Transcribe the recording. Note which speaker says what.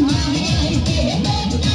Speaker 1: my you.